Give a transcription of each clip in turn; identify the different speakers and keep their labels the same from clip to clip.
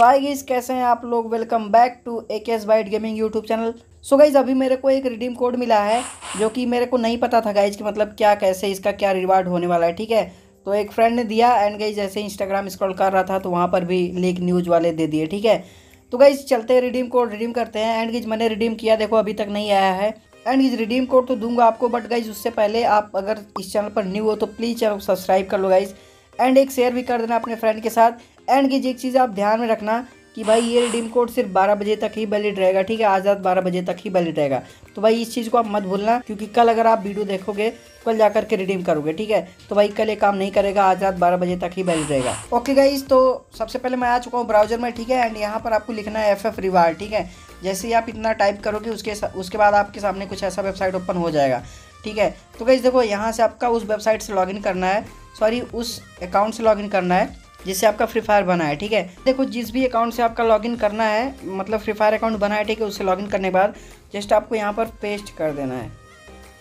Speaker 1: तो आए गाइस कैसे हैं आप लोग? Welcome back to A K S byte gaming YouTube channel so guys अभी मेरे को एक रिडीम कोड मिला है, जो कि मेरे को नहीं पता था गाइज़ कि मतलब क्या, कैसे इसका क्या रिवार्ड होने वाला है, ठीक है? तो एक फ्रेंड ने दिया एंड गाइज़ जैसे इंस्टाग्राम स्क्रॉल कर रहा था तो वहाँ पर भी लीक न्यूज़ वाले दे दिए, ठीक है? तो गाइज़ चलते हैं रिडीम कोड रिडीम करते हैं। एंड गाइज़ मैंने रिडीम किया, देखो, अभी तक नहीं आया है। एंड इस रिडीम कोड तो दूँगा आपको बट गाइज़ उससे पहले आप अगर इस चैनल पर न्यू हो तो प्लीज़ चैनल को सब्सक्राइब कर लो गाइज़ एंड एक शेयर भी कर देना अपने फ्रेंड के साथ। एंड गाइज़ एक चीज़ आप ध्यान में रखना कि भाई ये रिडीम कोड सिर्फ़ 12 बजे तक ही वैलिड रहेगा, ठीक है? आज रात बारह बजे तक ही वैलिड रहेगा। तो भाई इस चीज़ को आप मत भूलना, क्योंकि कल अगर आप वीडियो देखोगे, कल जा करके रिडीम करोगे, ठीक है? तो भाई कल ये काम नहीं करेगा आज रात बारह बजे तक ही वैलिड रहेगा। ओके गाइज़ तो सबसे पहले मैं आ चुका हूँ ब्राउज़र में, ठीक है? एंड यहाँ पर आपको लिखना है एफ़ एफ़ रिवार्ड ठीक है? जैसे ही आप इतना टाइप करोगे, उसके उसके बाद आपके सामने कुछ ऐसा वेबसाइट ओपन हो जाएगा, ठीक है? तो गाइज़ देखो, यहाँ से आपका उस वेबसाइट से लॉगिन करना है। सॉरी उस अकाउंट से लॉगिन करना है। जिससे आपका फ्री फायर बना है, ठीक है? देखो, जिस भी अकाउंट से आपका लॉगिन करना है मतलब फ्री फायर अकाउंट बना है, ठीक है, उससे लॉगिन करने के बाद जस्ट आपको यहाँ पर पेस्ट कर देना है,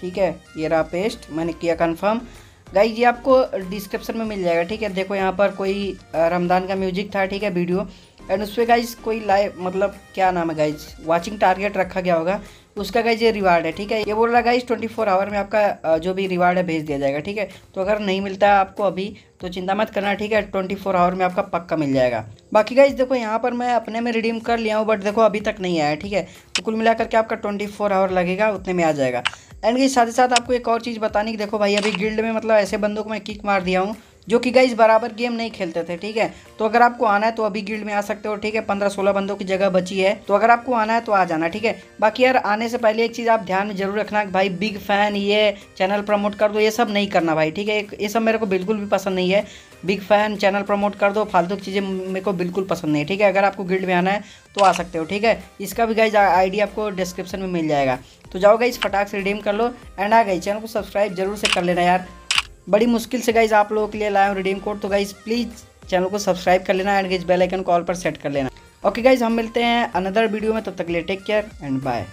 Speaker 1: ठीक है? ये रहा पेस्ट मैंने किया कन्फर्म गाइज़ ये आपको डिस्क्रिप्शन में मिल जाएगा, ठीक है? देखो, यहाँ पर कोई रमदान का म्यूज़िक था, ठीक है वीडियो एंड उस पर गाइज़ कोई लाइव मतलब क्या नाम है गाइज़ वाचिंग टारगेट रखा गया होगा। उसका गाइज़ ये रिवार्ड है, ठीक है? ये बोल रहा गाइज़ ट्वेंटी फोर आवर में आपका जो भी रिवार्ड है, भेज दिया जाएगा, ठीक है? तो अगर नहीं मिलता है आपको अभी तो चिंता मत करना, ठीक है? ट्वेंटी फोर आवर में आपका पक्का मिल जाएगा। बाकी गाइज़ देखो, यहाँ पर मैं अपने में रिडीम कर लिया हूँ बट देखो, अभी तक नहीं आया, ठीक है? तो कुल मिलाकर के आपका ट्वेंटी आवर लगेगा, उतने में आ जाएगा। एंड गाइज़ साथ ही साथ आपको एक और चीज़ बतानी कि देखो भाई, अभी गिल्ड में मतलब ऐसे बंदों को मैं किक मार दिया हूँ जो कि गाइज़ बराबर गेम नहीं खेलते थे, ठीक है? तो अगर आपको आना है तो अभी गिल्ड में आ सकते हो, ठीक है? पंद्रह सोलह बंदों की जगह बची है तो अगर आपको आना है तो आ जाना, ठीक है? बाकी यार, आने से पहले एक चीज़ आप ध्यान में ज़रूर रखना भाई बिग फ़ैन ये चैनल प्रमोट कर दो, ये सब नहीं करना भाई, ठीक है? ये सब मेरे को बिल्कुल भी पसंद नहीं है। बिग फ़ैन चैनल प्रमोट कर दो, फालतू की चीज़ें मेरे को बिल्कुल पसंद नहीं है, ठीक है? अगर आपको गिल्ड में आना है तो आ सकते हो, ठीक है? इसका भी गाइज़ आईडी आपको डिस्क्रिप्शन में मिल जाएगा। तो जाओ गाइज़ फटाक से रिडीम कर लो एंड आ गई चैनल को सब्सक्राइब ज़रूर से कर लेना यार। बड़ी मुश्किल से गाइज़ आप लोगों के लिए लाया हूँ रिडीम कोड तो गाइज़ प्लीज़ चैनल को सब्सक्राइब कर लेना and guys bell icon call पर सेट कर लेना। ओके गाइज़ हम मिलते हैं अनदर वीडियो में, तब तक लिए टेक केयर एंड बाय